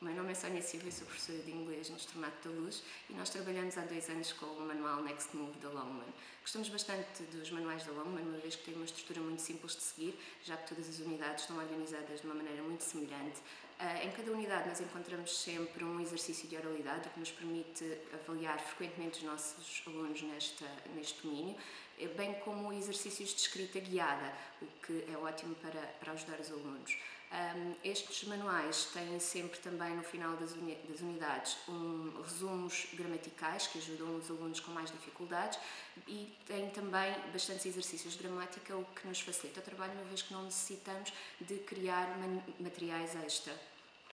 O meu nome é Sónia Silva sou professora de inglês no Extremato da Luz e nós trabalhamos há dois anos com o manual Next Move da Longman. Gostamos bastante dos manuais da Longman, uma vez que tem uma estrutura muito simples de seguir, já que todas as unidades estão organizadas de uma maneira muito semelhante. Ah, em cada unidade nós encontramos sempre um exercício de oralidade, o que nos permite avaliar frequentemente os nossos alunos neste domínio, bem como exercícios de escrita guiada, o que é ótimo para, para ajudar os alunos. Um, estes manuais têm sempre também no final das, uni das unidades um, resumos gramaticais que ajudam os alunos com mais dificuldades e têm também bastantes exercícios de gramática, o que nos facilita o trabalho, uma vez que não necessitamos de criar materiais extra.